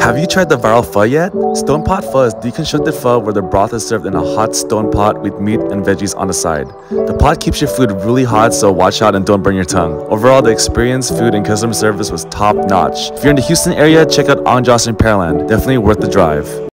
Have you tried the viral pho yet? Stone pot pho is deconstructed pho where the broth is served in a hot stone pot with meat and veggies on the side. The pot keeps your food really hot so watch out and don't burn your tongue. Overall, the experience, food, and customer service was top notch. If you're in the Houston area, check out Ang Joss in Pearland. Definitely worth the drive.